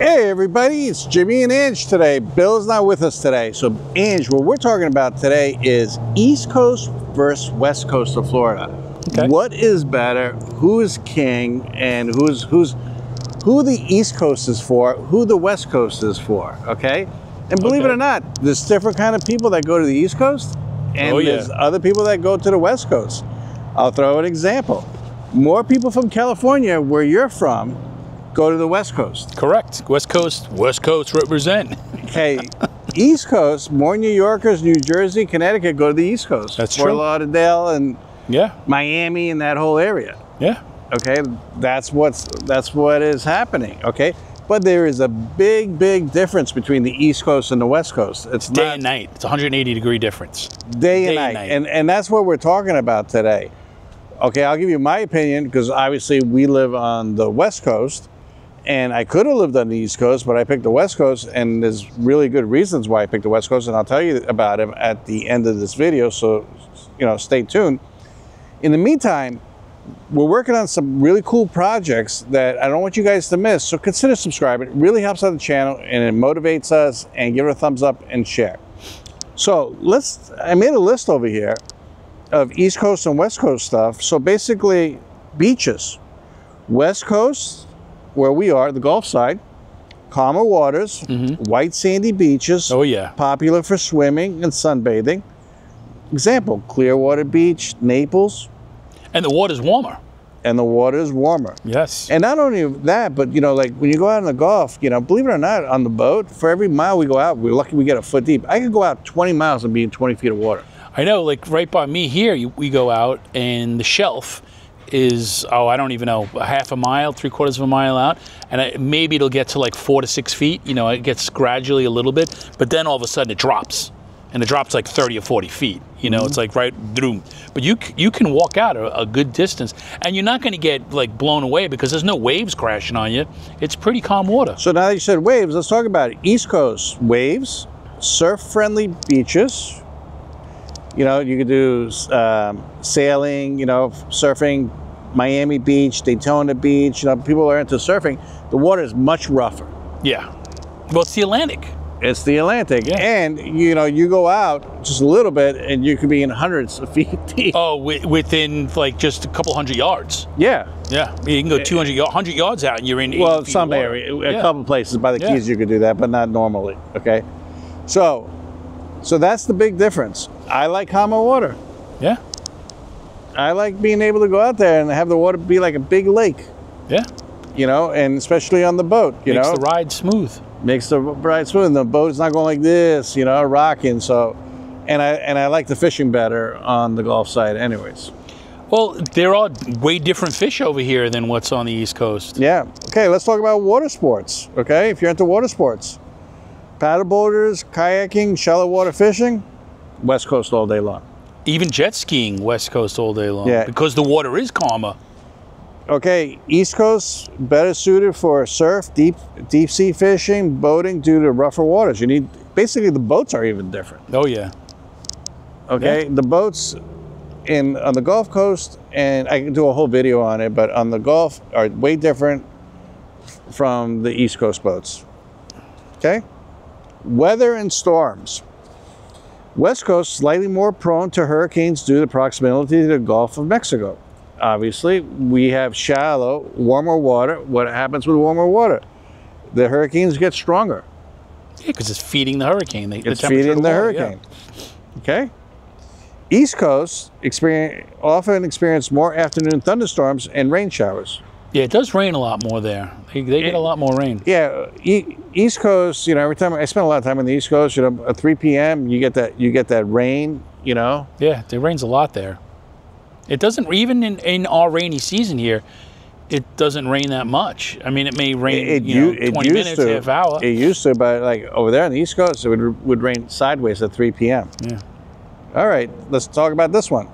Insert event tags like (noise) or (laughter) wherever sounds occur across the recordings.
Hey everybody, it's Jimmy and Ange today. Bill's not with us today. So Ange, what we're talking about today is East Coast versus West Coast of Florida. Okay. What is better? Who is king and who's who's who the East Coast is for, who the West Coast is for, okay? And believe it or not, there's different kind of people that go to the East Coast and Oh, yeah. there's other people that go to the West Coast. I'll throw an example. More people from California, where you're from, go to the West Coast. Correct. West Coast, West Coast represent. (laughs) Okay, East Coast, more New Yorkers, New Jersey, Connecticut go to the East Coast. That's Fort true. Lauderdale and Yeah, Miami and that whole area. yeah. Okay, that's what's that's what is happening. Okay, but there is a big, big difference between the East Coast and the West Coast. It's Day not and night. It's 180 degree difference. day, and day night. and night. and and that's what we're talking about today. Okay, I'll give you my opinion because obviously we live on the West Coast, and I could have lived on the East Coast, but I picked the West Coast, and there's really good reasons why I picked the West Coast, and I'll tell you about them at the end of this video. So, you know, stay tuned. In the meantime, we're working on some really cool projects that I don't want you guys to miss. So consider subscribing. It really helps out the channel and it motivates us and give it a thumbs up and share. So let's, I made a list over here of East Coast and West Coast stuff. So basically beaches, West Coast, where we are, the Gulf side, calmer waters, mm-hmm. white sandy beaches, Oh, yeah. popular for swimming and sunbathing. Example, Clearwater Beach, Naples, And the water's warmer. and the water is warmer. Yes. And not only that, but you know, like when you go out in the Gulf, you know, believe it or not, on the boat, for every mile we go out, we're lucky we get a foot deep. I could go out 20 miles and be in 20 feet of water. I know, like right by me here, you, we go out and the shelf is, oh, I don't even know, a half a mile, three quarters of a mile out. And I, maybe it'll get to like four to six feet. You know, it gets gradually a little bit, but then all of a sudden it drops. And it drops like 30 or 40 feet. You know, it's like right through. But you you can walk out a, a good distance, and you're not going to get like blown away because there's no waves crashing on you. It's pretty calm water. So now that you said waves, let's talk about it. East Coast waves, surf-friendly beaches. You know, you could do um, sailing, you know, surfing, Miami Beach, Daytona Beach. You know, people are into surfing. The water is much rougher. Yeah. Well, it's the Atlantic. It's the Atlantic, Yeah. and you know, you go out just a little bit, and you could be in hundreds of (laughs) feet deep. Oh, wi- within like just a couple hundred yards. Yeah. Yeah, you can go 200 y- 100 yards out and you're in. Well, some area, a Yeah. couple places by the Yeah. Keys you could do that, but not normally. Okay, so so that's the big difference. I like calmer water. Yeah, I like being able to go out there and have the water be like a big lake, yeah. you know, and especially on the boat, you Makes know, the ride smooth. makes the ride smooth. And the boat's not going like this, you know, rocking. So, and I and I like the fishing better on the Gulf side, anyways. Well, there are all way different fish over here than what's on the East Coast. Yeah. Okay, let's talk about water sports. Okay, if you're into water sports, paddle boaters, kayaking, shallow water fishing, West Coast all day long. Even jet skiing, West Coast all day long. Yeah. Because the water is calmer. Okay, East Coast better suited for surf, deep deep sea fishing, boating due to rougher waters. You need basically the boats are even different. Oh yeah. Okay, the boats in on the Gulf Coast, and I can do a whole video on it, but on the Gulf are way different from the East Coast boats. Okay, weather and storms. West Coast slightly more prone to hurricanes due to proximity to the Gulf of Mexico. Obviously, we have shallow, warmer water. What happens with warmer water? The hurricanes get stronger. Yeah, because it's feeding the hurricane. The, the It's temperature feeding of the water, yeah. hurricane. Okay. East Coast experience often experience more afternoon thunderstorms and rain showers. Yeah, it does rain a lot more there. They, they get a lot more rain. Yeah, East Coast. You know, every time I spend a lot of time on the East Coast, you know, at 3 p.m. you get that you get that rain. You know, Yeah, it rains a lot there. It doesn't even in, in our rainy season here. It doesn't rain that much. I mean, it may rain it, you know, it 20 used minutes, to. half hour. It used to, but like over there on the East Coast, it would would rain sideways at 3 p.m. yeah. All right, let's talk about this one.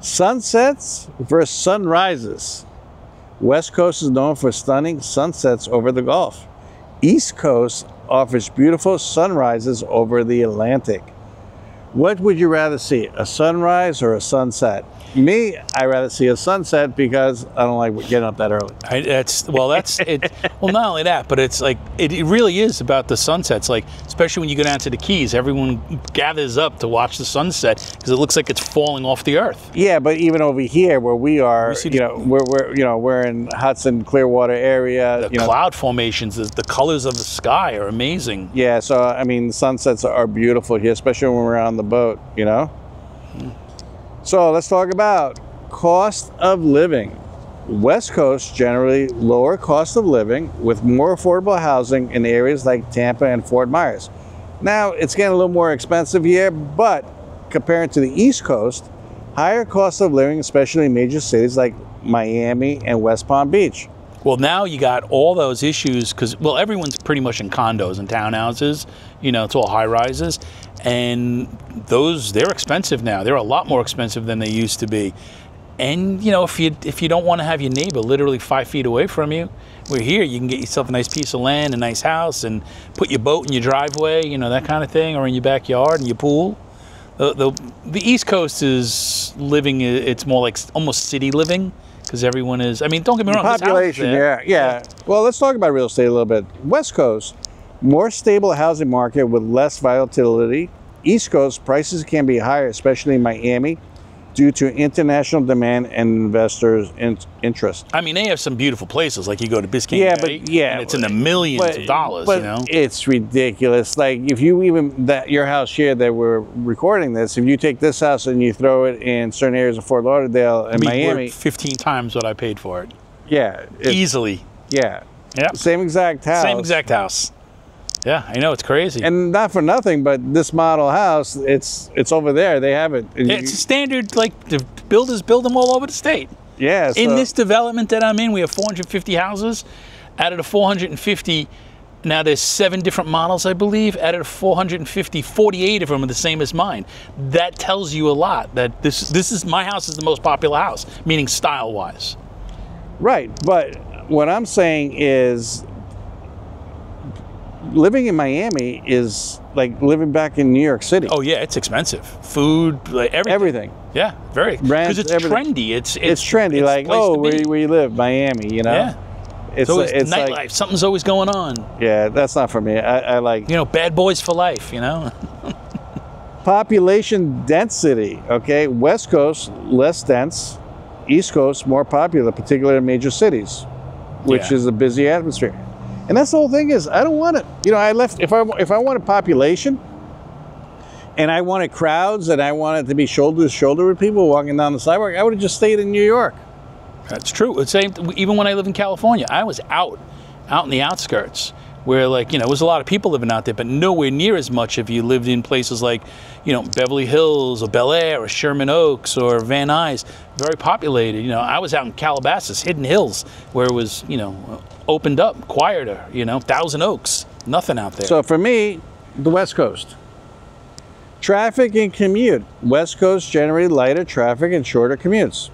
Sunsets versus sunrises. West Coast is known for stunning sunsets over the Gulf. East Coast offers beautiful sunrises over the Atlantic. What would you rather see, a sunrise or a sunset? Me, I rather see a sunset because I don't like getting up that early. I, that's well, that's it. Well, not only that, but it's like it, it really is about the sunsets. Like especially when you go down to the Keys, everyone gathers up to watch the sunset because it looks like it's falling off the earth. Yeah, but even over here where we are, you the- know, we're, we're you know we're in Hudson Clearwater area. The you know, cloud formations, the, the colors of the sky are amazing. Yeah, so I mean, sunsets are beautiful here, especially when we're on the boat, you know? So let's talk about cost of living. West Coast generally lower cost of living with more affordable housing in areas like Tampa and Fort Myers. Now, it's getting a little more expensive here, but compared to the East Coast, higher cost of living, especially in major cities like Miami and West Palm Beach. Well, now you got all those issues because well, everyone's pretty much in condos and townhouses. You know, it's all high rises, and those they're expensive now. They're a lot more expensive than they used to be. And you know, if you if you don't want to have your neighbor literally five feet away from you, we're here. You can get yourself a nice piece of land, a nice house, and put your boat in your driveway. You know that kind of thing, or in your backyard and your pool. The, the, the East Coast is living. It's more like almost city living because everyone is. I mean, don't get me wrong. there's houses population there. yeah yeah well let's talk about real estate a little bit west coast more stable housing market with less volatility east coast prices can be higher especially in miami due to international demand and investors in- interest I mean, they have some beautiful places. Like you go to Biscayne Yeah, Bay, but- yeah, and it's in the millions but, of dollars. but you know, it's ridiculous like if you even that your house here that we're recording this if you take this house and you throw it in certain areas of fort lauderdale and Be miami fifteen times what I paid for it, yeah it- easily. yeah Yeah, same exact house same exact house. Yeah, I know it's crazy. and not for nothing, but this model house, it's it's over there. They have it. You- it's standard. Like the builders build them all over the state. yeah. in this development that I'm in, we have 450 houses. Out of the 450, now there's seven different models, I believe. Out of the 450, 48 of them are the same as mine. That tells you a lot. That this this is my house is the most popular house, meaning style wise. right, but what I'm saying is, living in Miami is like living back in New York City. Oh yeah, it's expensive. Food, like everything. everything. Yeah, very. Because it's everything. trendy. It's, It's, trendy. it's like oh, where, you live, Miami. You know. yeah. It's it's, it's nightlife. like Something's always going on. yeah, that's not for me. I, I like You know, bad boys for life. You know. population density. Okay, West Coast less dense, East Coast more popular, particularly in major cities, which Yeah. is a busy atmosphere. And that's the whole thing is I don't want it. You know, I left if I if I wanted population, and I wanted crowds, and I wanted to be shoulder to shoulder with people walking down the sidewalk, I would have just stayed in New York. That's true. It's same. Even when I lived in California, I was out, out in the outskirts, where like you know, there was a lot of people living out there, but nowhere near as much if you lived in places like, you know, Beverly Hills or Bel Air or Sherman Oaks or Van Nuys, very populated. You know, I was out in Calabasas, Hidden Hills, where it was you know, opened up, quieter. You know, Thousand Oaks, nothing out there. So for me, the West Coast. Traffic and commute. West Coast generally lighter traffic and shorter commutes.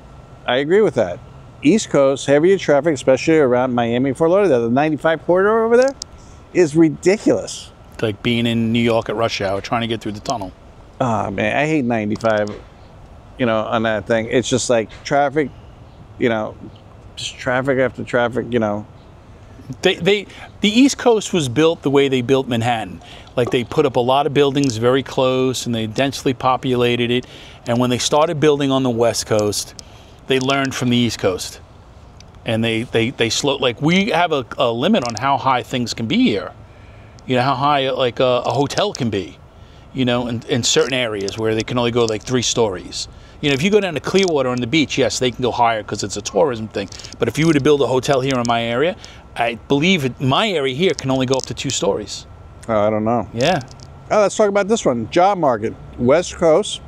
I agree with that. East Coast, heavier traffic, especially around Miami, Fort Lauderdale. The 95 corridor over there is ridiculous. It's like being in New York at rush hour, trying to get through the tunnel. Oh man, I hate 95. You know, on that thing, it's just like traffic. You know, just traffic after traffic. You know, They, they, the East Coast was built the way they built Manhattan. Like they put up a lot of buildings very close and they densely populated it. And when they started building on the West Coast, they learned from the East Coast. And they, they, they slow, like we have a, a limit on how high things can be here. You know, how high like a, a hotel can be, you know, in, in certain areas where they can only go like three stories. You know, if you go down to Clearwater on the beach, yes, they can go higher because it's a tourism thing. But if you were to build a hotel here in my area, I believe my area here can only go up to two stories. oh, I don't know. Yeah. Oh, let's talk about this one. Job market. West Coast.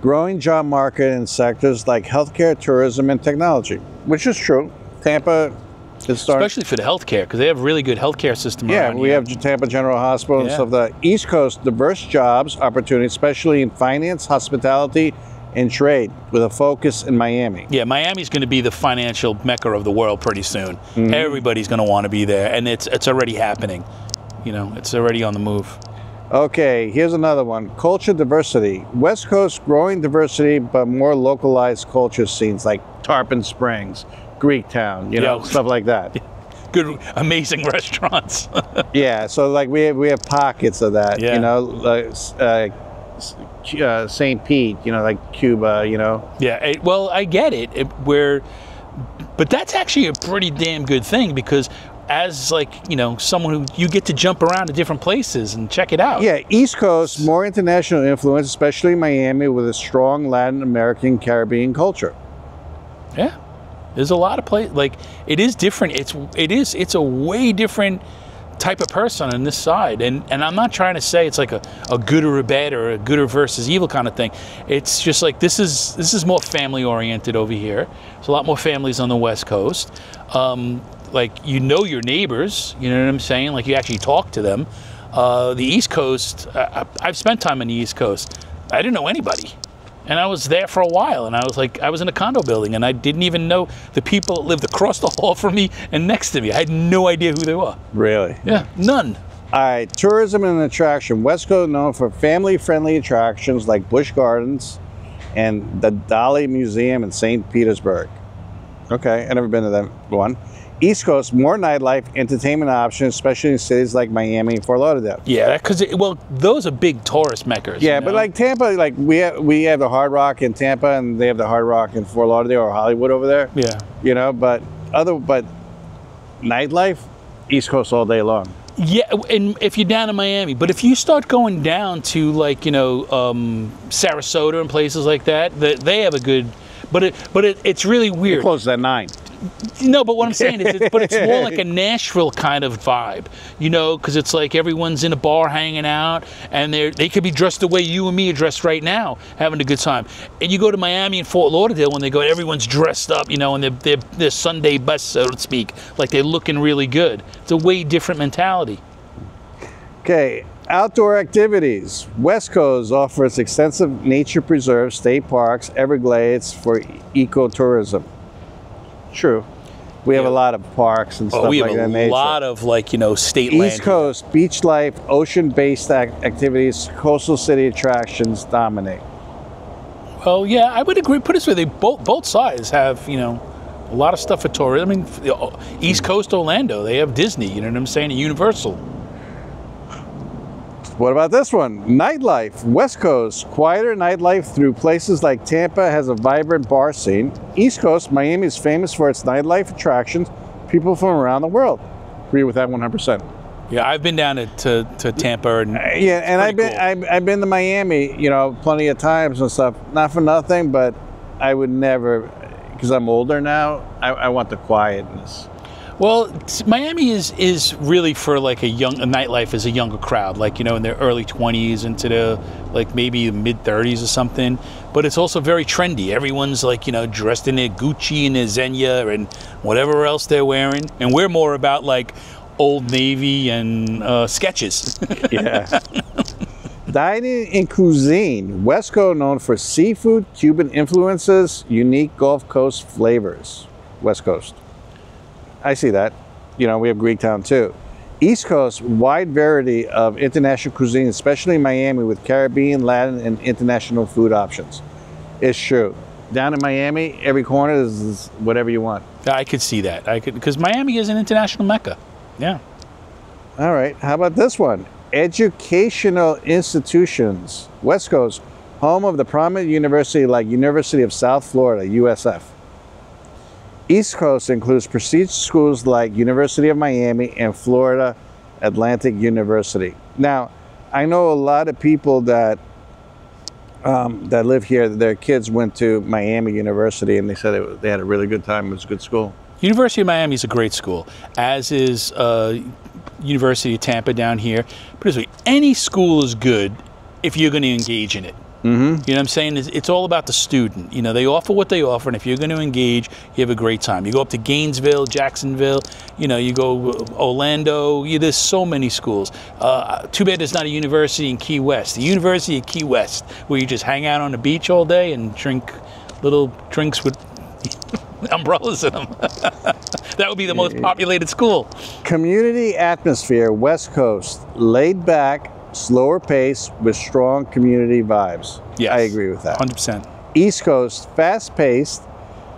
Growing job market in sectors like healthcare, tourism, and technology, which is true. Tampa is starting. Especially for the healthcare, because they have really good healthcare system. yeah, we here. have Tampa General Hospital and Yeah. stuff like that. East Coast, diverse jobs, opportunities, especially in finance, hospitality, and trade, with a focus in Miami. Yeah, Miami's going to be the financial mecca of the world pretty soon. Everybody's going to want to be there, and it's it's already happening. You know, it's already on the move. Okay, here's another one. Culture diversity. West Coast growing diversity, but more localized culture scenes like Tarpon Springs, Greektown, you know, stuff like that. (laughs) Good, amazing restaurants. (laughs) yeah, so like we have, we have pockets of that, Yeah. you know, like uh, uh, St. Pete, you know, like Cuba, you know. yeah. it- well, I get it. it. Where, but that's actually a pretty damn good thing because as like you know someone who you get to jump around to different places and check it out. Yeah, East Coast, more international influence, especially Miami, with a strong Latin American Caribbean culture. Yeah. There's a lot of play like it is different. It's it is it's a way different type of person on this side. And and I'm not trying to say it's like a, a good or a bad or a good or versus evil kind of thing. It's just like this is this is more family oriented over here. There's a lot more families on the West Coast. Um, like you know your neighbors, you know what I'm saying? Like you actually talk to them. Uh, the East Coast, I, I've spent time on the East Coast. I didn't know anybody. And I was there for a while, and I was like, I was in a condo building, and I didn't even know the people that lived across the hall from me and next to me. I had no idea who they were. Really? Yeah, none. All right, tourism and attraction. West Coast known for family-friendly attractions like Busch Gardens and the Dali Museum in St. Petersburg. Okay, i never been to that one. East Coast, more nightlife, entertainment options, especially in cities like Miami and Fort Lauderdale. Yeah, because well, those are big tourist meccas. Yeah, you but like Tampa, like we have, we have the Hard Rock in Tampa, and they have the Hard Rock in Fort Lauderdale or Hollywood over there. yeah, You know, but other but nightlife, East Coast all day long. yeah, and if you're down in Miami, but if you start going down to like you know um, Sarasota and places like that, that they have a good. But it, but it, it's really weird. Closes at nine. No, but what I'm saying is, it, but it's more like a (laughs) Nashville kind of vibe, you know, because it's like everyone's in a bar hanging out, and they they could be dressed the way you and me are dressed right now, having a good time. And you go to Miami and Fort Lauderdale when they go, everyone's dressed up, you know, and they're they're, they're Sunday best, so to speak, like they're looking really good. It's a way different mentality. Okay, outdoor activities. West Coast offers extensive nature preserves, state parks, Everglades for ecotourism. True. We have Yeah. a lot of parks and stuff Oh, we have like that. a nature. lot of like you know state land. East Coast, beach life, ocean-based ac- activities, coastal city attractions dominate. Well, yeah, I would agree. Put it this way: they both both sides have you know a lot of stuff for tourism. I mean, uh, East Coast Orlando, they have Disney. You know what I'm saying? Universal. What about this one? Nightlife. West Coast, quieter nightlife through places like Tampa has a vibrant bar scene. East Coast, Miami is famous for its nightlife attractions, people from around the world. Agree with that 100%. Yeah, I've been down to, to, to Tampa and uh, Yeah, and I've been cool. I've, I've been to Miami, you know, plenty of times and stuff. Not for nothing, but I would never, because I'm older now. I, I want the quietness. Well, Miami is is really for like a young a nightlife is a younger crowd, like you know in their early 20s into the like maybe mid 30s or something. But it's also very trendy. Everyone's like you know dressed in their Gucci and their Zegna and whatever else they're wearing, and we're more about like Old Navy and uh, Skechers. (laughs) Yeah. (laughs) Dining and cuisine. West Coast known for seafood, Cuban influences, unique Gulf Coast flavors. West Coast. I see that. You know, we have Greektown too. East Coast, wide variety of international cuisine, especially in Miami, with Caribbean, Latin, and international food options. It's true. Down in Miami, every corner is is whatever you want. I could see that. I could because Miami is an international mecca. Yeah. All right. How about this one? Educational institutions. West Coast, home of the prominent university like University of South Florida, USF. East Coast includes prestigious schools like University of Miami and Florida Atlantic University. Now, I know a lot of people that um, that live here. Their kids went to Miami University, and they said it, they had a really good time. It was a good school. University of Miami is a great school, as is uh, University of Tampa down here. But any school is good if you're going to engage in it. Mm-hmm. You know what I'm saying? It's, it's all about the student. You know, they offer what they offer, and if you're going to engage, you have a great time. You go up to Gainesville, Jacksonville. You know, you go uh, Orlando. You, there's so many schools. Uh, too bad there's not a university in Key West. The University of Key West, where you just hang out on the beach all day and drink little drinks with (laughs) umbrellas in them. (laughs) that would be the most populated school. Community atmosphere, West Coast, laid back, slower pace with strong community vibes. Yes. I agree with that. 100%. East Coast, fast paced,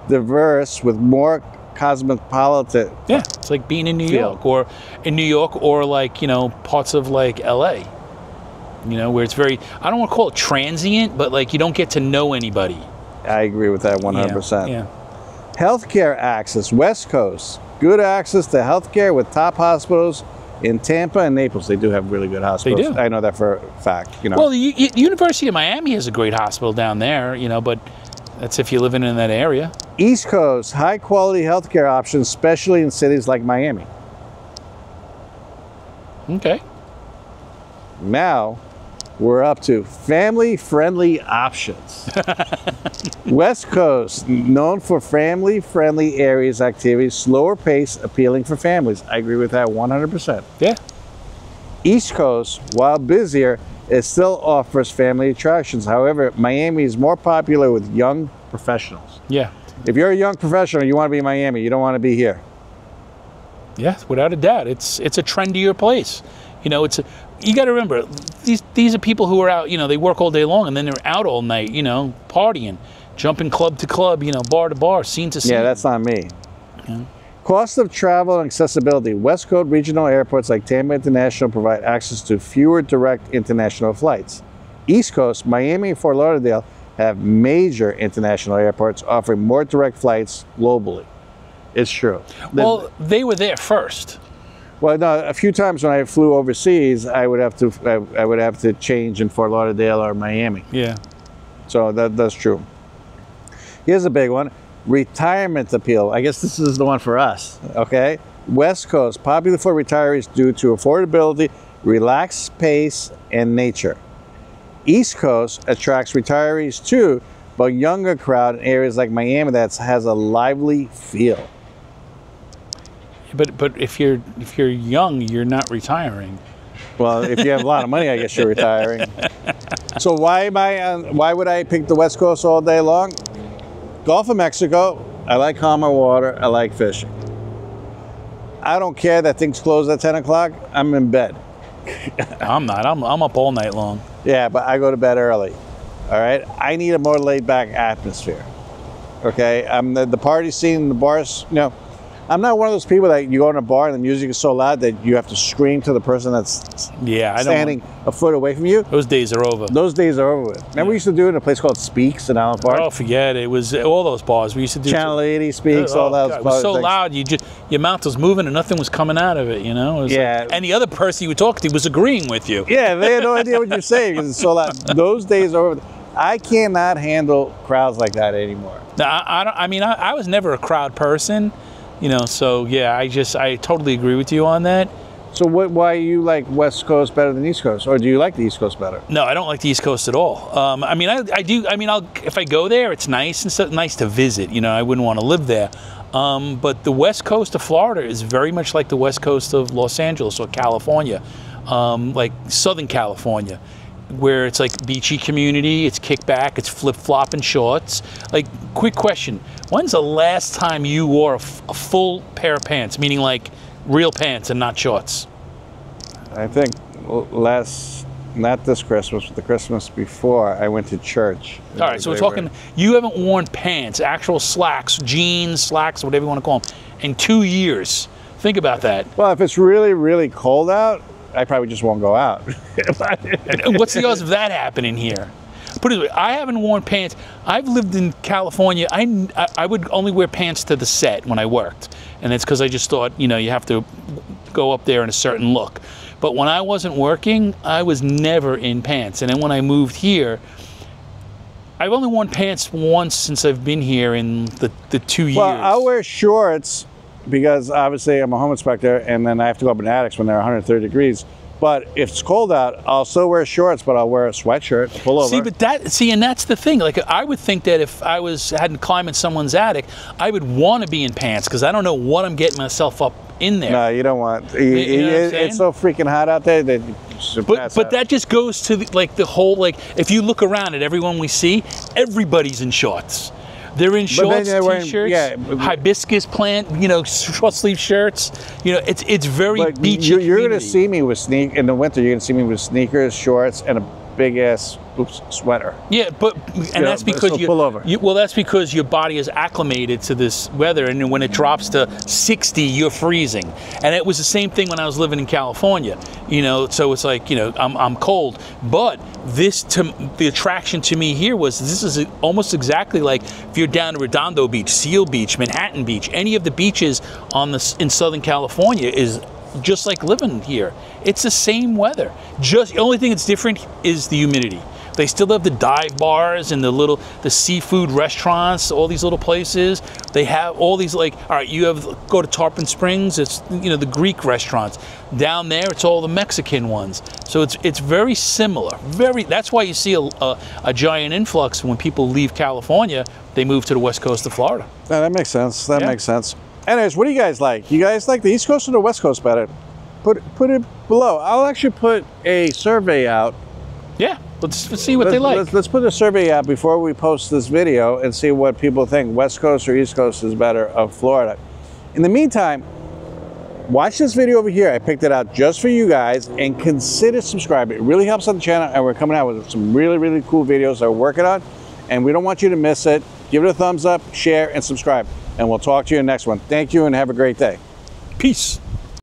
diverse, with more cosmopolitan. Yeah, it's like being in New Feel. York or in New York or like, you know, parts of like LA. You know, where it's very I don't want to call it transient, but like you don't get to know anybody. I agree with that 100%. Yeah. Healthcare access, West Coast, good access to healthcare with top hospitals in Tampa and Naples. They do have really good hospitals. do. I know that for a fact. You know, Well, the U- University of Miami has a great hospital down there, you know, but that's if you're living in that area. East Coast, high quality healthcare options, especially in cities like Miami. Okay. Now we're up to family friendly options. (laughs) West Coast, known for family friendly areas, activities, slower pace, appealing for families. I agree with that 100%. Yeah. East Coast, while busier, it still offers family attractions. However, Miami is more popular with young professionals. Yeah. If you're a young professional, you want to be in Miami, you don't want to be here. Yeah, without a doubt, it's it's a trendier place. You know, it's a, you got to remember these these are people who are out. You know, they work all day long and then they're out all night. You know, partying, jumping club to club. You know, bar to bar, scene to scene. Yeah, that's not me. Yeah. Cost of travel and accessibility. West Coast regional airports like Tampa International provide access to fewer direct international flights. East Coast, Miami and Fort Lauderdale have major international airports offering more direct flights globally. It's true. Well, they were there first. Well, no, a few times when I flew overseas, I would have to I, I would have to change in Fort Lauderdale or Miami. Yeah. So that, that's true. Here's a big one retirement appeal. I guess this is the one for us, okay? West Coast, popular for retirees due to affordability, relaxed pace, and nature. East Coast attracts retirees too, but younger crowd in areas like Miami that has a lively feel. But but if you're if you're young, you're not retiring. Well, if you have a lot of money, I guess you're retiring. (laughs) So why am I on, why would I pick the West Coast all day long? Gulf of Mexico, I like calmer water, I like fishing. I don't care that things close at 10 o'clock, I'm in bed. (laughs) I'm not. I'm I'm up all night long. Yeah, but I go to bed early. All right, I need a more laid back atmosphere. Okay, I'm the, the party scene, the bars. You know, I'm not one of those people that you go in a bar and the music is so loud that you have to scream to the person that's Yeah, standing a foot away from you. Those days are over. Those days are over with. Remember, we used to do it in a place called Speaks in Island Park. Oh, forget it. It was all those bars we used to do. Channel 80 Speaks, Oh, all those. God, it was so things. loud. You just your mouth was moving and nothing was coming out of it. You know. Was like- Yeah. and the other person you were talking to was agreeing with you. Yeah, they had no idea what you're saying because it's so loud. (laughs) Those days are over. I cannot handle crowds like that anymore. No, I, I don't. I mean, I, I was never a crowd person. You know. So yeah, I just I totally agree with you on that. So, what? Why you like West Coast better than East Coast, or do you like the East Coast better? No, I don't like the East Coast at all. Um, I mean, I, I do. I mean, I'll if I go there, it's nice and so nice to visit. You know, I wouldn't want to live there. Um, but the West Coast of Florida is very much like the West Coast of Los Angeles or California, um, like Southern California, where it's like beachy community. It's kickback. It's flip flopping shorts. Like, quick question: When's the last time you wore a, f- a full pair of pants, meaning like real pants and not shorts? I think last, not this Christmas, but the Christmas before, I went to church. All right, so we're They were- talking. You haven't worn pants, actual slacks, jeans, slacks, whatever you want to call them, in two years. Think about that. Well, if it's really, really cold out, I probably just won't go out. (laughs) What's the odds of that happening here? Put it this way, I haven't worn pants. I've lived in California. I, I, I would only wear pants to the set when I worked, and it's because I just thought, you know, you have to go up there in a certain look. But when I wasn't working, I was never in pants. And then when I moved here, I've only worn pants once since I've been here in the, the two years. Well, I'll wear shorts because obviously I'm a home inspector and then I have to go up in attics when they're 130 degrees. But if it's cold out, I'll still wear shorts, but I'll wear a sweatshirt, pullover. See, but that see, and that's the thing. Like, I would think that if I was hadn't climbed in someone's attic, I would want to be in pants because I don't know what I'm getting myself up in there. no, you don't want. You, you know it- it's so freaking hot out there that But pass but out. that just goes to the, like the whole like if you look around at everyone we see, everybody's in shorts. They're in shorts, they're wearing- t-shirts, yeah, hibiscus plant, you know, short sleeve shirts. You know, it's it's very beachy. you, you're going to see me with sneak in the winter. You're going to see me with sneakers, shorts, and a big ass sweater. Yeah, but and Yeah, that's because you, pull over. you well, that's because your body is acclimated to this weather, and when it drops to 60, you're freezing. And it was the same thing when I was living in California. You know, so it's like you know I'm, I'm cold, but this to the attraction to me here was this is almost exactly like if you're down to Redondo Beach, Seal Beach, Manhattan Beach, any of the beaches on the in Southern California is just like living here. It's the same weather. Just the only thing that's different is the humidity. They still have the dive bars and the little the seafood restaurants, all these little places. They have all these like all right, you have go to Tarpon Springs, it's you know the Greek restaurants. Down there it's all the Mexican ones. So it's it's very similar. Very that's why you see a, a, a giant influx when people leave California, they move to the west coast of Florida. Yeah, that makes sense. That Yeah. makes sense. Anyways, what do you guys like? You guys like the East Coast or the West Coast better? Put put it below. I'll actually put a survey out. Yeah, let's, let's see what they let's, like. Let's, let's put a survey out before we post this video and see what people think. West Coast or East Coast is better of Florida. In the meantime, watch this video over here. I picked it out just for you guys and consider subscribing. It really helps on the channel and we're coming out with some really, really cool videos that we're working on and we don't want you to miss it. Give it a thumbs up, share, and subscribe. And we'll talk to you in the next one. Thank you and have a great day. Peace.